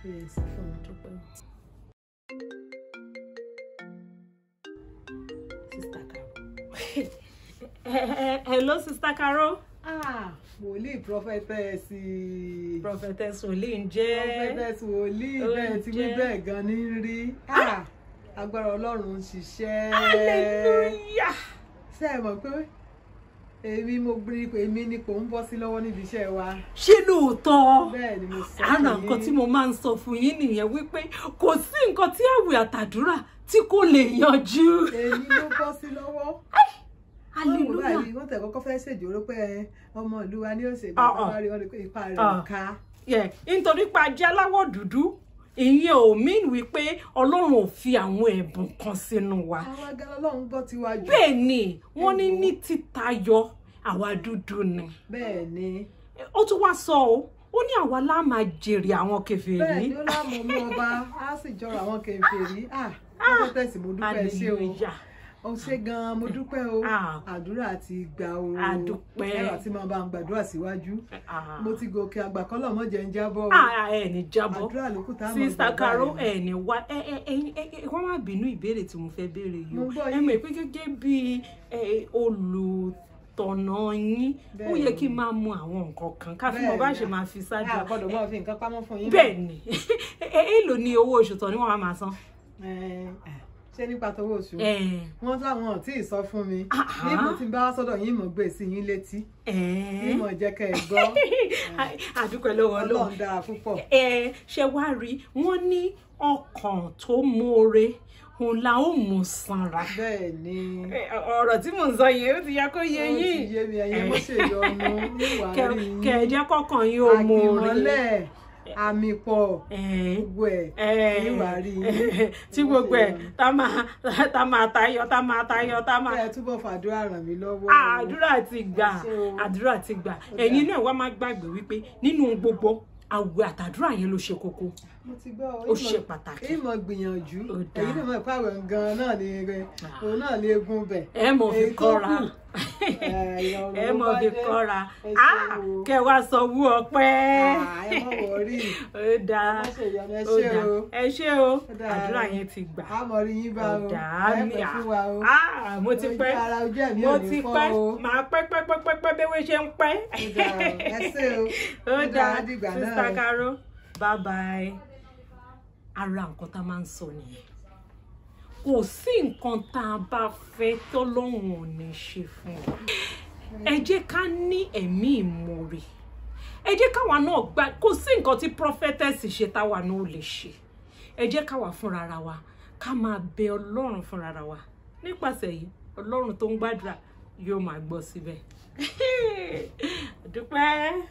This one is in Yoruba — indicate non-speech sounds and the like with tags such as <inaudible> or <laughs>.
Sọ fún dúpẹ́. Sister Caro. <laughs> Hello, Sister Caro. Ah, wòlíì prọfẹtẹsì. Prophetess Olin ń jẹ́. prọfẹtẹsì wòlíì bẹ́ẹ̀ tí wí bẹ́ẹ̀ gan ní rí. Ah, agbára Ọlọ́run ń ṣiṣẹ́. Hallelujah. Ṣé ẹ mọ̀ pé èmi mo gbé èmi ni kò ń bọ́ sí lọ́wọ́ níbi iṣẹ́ wa. Ṣé lóòótọ́? Ni Ara nǹkan tí mo máa ń sọ fún yín nìyẹn wípé kò sí nǹkan tí àwẹ̀ àtàdúrà tí kò lè yanjú. Èmi ló bọ́ sí lọ́wọ́. Hallelujah. wọ́n tẹ̀ kọ́kọ́ fẹ́ ṣèjòrò pé ọmọ ìlú wa ní òṣèlú Ah, ah. àtàwárí wọn ni pé ipa rẹ̀ Ah. ò ká. Yeah, nítorí pé ajé aláwọ̀ dúdú ìyẹn ò mean wípé Ọlọ́run ò fi àwọn ẹ̀bùn kan sínú wa. Àwa gan Ọlọ́run gbọ́ tiwa jù. bẹ́ẹ̀ ni wọ́n ní ní títayọ àwa dúdú ni Bẹ́ẹ̀ ni. ó tún wá sọ ọ́ ó ní àwa lá máa jèrè àwọn kèfèrí bẹ́ẹ̀ ni ó láàmú ọmọ ọba á sì jọrọ àwọn kèfèrí ah prọfẹtẹsì mo dúpẹ́ ṣé o ó ṣe gan-an mo dúpẹ́ o. Ah. àdúrà ti gbà o. Ẹ̀rọ àti máa bá ń gbàdúrà síwájú. Ah. mo ti gòkè àgbà kọ́lọ̀ mọ́ jẹ́ ń jábọ́ o. Ah, ẹ ní jábọ́. Àdúrà ló kù tá a mọ̀ sista gbàgbà Caro rẹ̀. ẹ ní wá wọ́n má bínú ìbéèrè tí mo fẹ́ béèrè yìí ẹ mọ̀ pé gẹ́gẹ́ bí ẹ, olùtọ̀nà yín ó yẹ kí n máa mọ àwọn nǹkan kan ká mọ bá ṣe máa fi ṣáájú. A gbọ́dọ̀ máa fi nǹkan pamọ́ fún yín bẹ́ẹ̀ ni <laughs> ẹ èlò ni owó oṣù tán ni wọ́n máa san. Ṣé nípa tówó oṣù. Wọ́n láwọn ò tí ì sọ fún mi. Níbo tí n bá sọ́dọ̀ yín mọ̀ gbé sí yín létí. Yín mọ̀ jẹ́ kẹ́ ẹ gbọ́. <laughs> Àdúpẹ́ lọ́wọ́ Ọlọ́run. Dára púpọ̀. Ẹ ṣe wá rí wọ́n ní ọkàn tó mọ́re òun la ó mú sanra. bẹ́ẹ̀ ni ọ̀rọ̀ tí mò ń sọ yẹn ó ti yẹ kó yé ó ti yín. yé mi ẹ̀yin mo ṣe yọnu níwà Kẹ- ẹ jẹ́ kọ́kàn yín ó mọ́re. àgbìmọ́lẹ̀ àmì pọ̀. Gbogbo ẹ̀. Níwà rí. <laughs> Tí gbogbo ẹ̀ tá máa tayọ tá máa tayọ tá máa. Ẹ túbọ̀ fàdúrà ràn mí lọ́wọ́. Àdúrà ti gbà àdúrà ti gbà. Ẹ̀yin náà wá má gbàgbé wípé nínú gbogbo àwẹ̀ àtàdúrà yẹn ló ṣe kókó. Ó ṣe pàtàkì. Ìmọ̀ gbìyànjú. Èyí ló mọ̀ pé àwọn gan náà ni egun bẹ̀. Ẹ mọ̀ fi kọ́ra ẹ <laughs> mọ̀ dé. kọ́ra. Kẹ wá sanwó ọpẹ́. Ah, <laughs> ó dáa ó dáa ẹ ṣé o. Ó dáa. àdúrà yẹn ti gbà. A mọ̀ rí yín bá o. Ọ̀dà ẹ mi ah mo ti pẹ́. mo ti pẹ́. màá pẹ́ pẹ́ pẹ́ pẹ́ pẹ́ bẹ́wé ṣe ń pẹ́. Ó dáa o. ẹ ṣé o. Ó Ó dáa dáa, dìgbà náà sista o. Caro bye bye ara nǹkan tá a máa ń sọ nìyẹn kò sí nǹkan tá a bá fẹ́ tọ́lọ́run ò ní ṣe fún wa ẹ jẹ́ ká ní ẹ̀mí ìmoore. Ẹ jẹ́ káwa náà gbà kò sí nǹkan tí prophetess ṣe táwa náà lè ṣe. Ẹ jẹ́ káwa fúnra ra wa ká máa bẹ ọlọ́run fúnra ra wa. Nípasẹ̀ yìí ọlọ́run tó ń gbàdúrà yóò máa gbọ́ síbẹ̀. <laughs> Dúpẹ́.